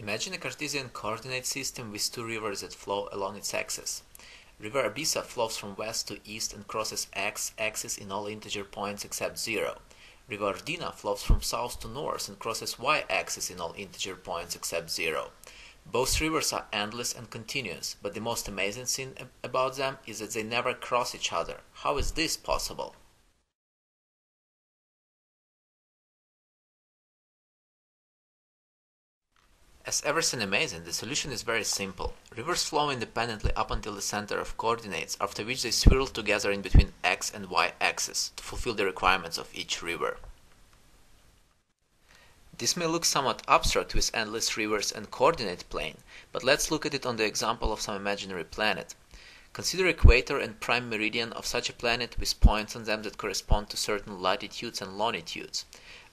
Imagine a Cartesian coordinate system with two rivers that flow along its axis. River Abisa flows from west to east and crosses x-axis in all integer points except 0. River Ordina flows from south to north and crosses y-axis in all integer points except 0. Both rivers are endless and continuous, but the most amazing thing about them is that they never cross each other. How is this possible? As everything amazing, the solution is very simple. Rivers flow independently up until the center of coordinates, after which they swirl together in between x and y axes to fulfill the requirements of each river. This may look somewhat abstract with endless rivers and coordinate plane, but let's look at it on the example of some imaginary planet. Consider equator and prime meridian of such a planet with points on them that correspond to certain latitudes and longitudes.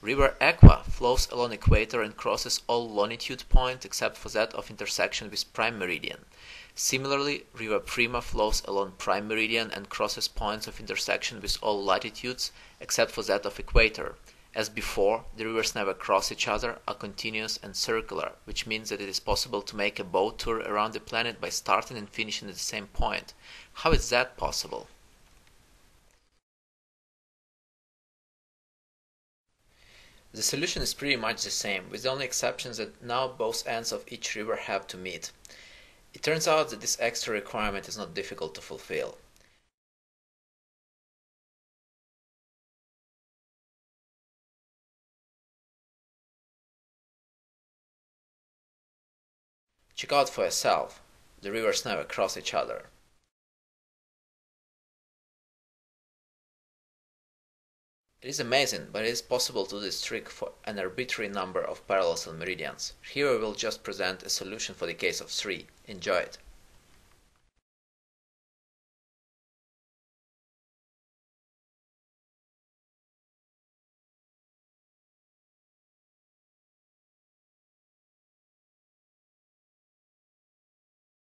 River Equa flows along equator and crosses all longitude points except for that of intersection with prime meridian. Similarly, River Prima flows along prime meridian and crosses points of intersection with all latitudes except for that of equator. As before, the rivers never cross each other, are continuous and circular, which means that it is possible to make a boat tour around the planet by starting and finishing at the same point. How is that possible? The solution is pretty much the same, with the only exception that now both ends of each river have to meet. It turns out that this extra requirement is not difficult to fulfill. Check out for yourself. The rivers never cross each other. It is amazing, but it is possible to do this trick for an arbitrary number of parallels and meridians. Here we will just present a solution for the case of 3. Enjoy it.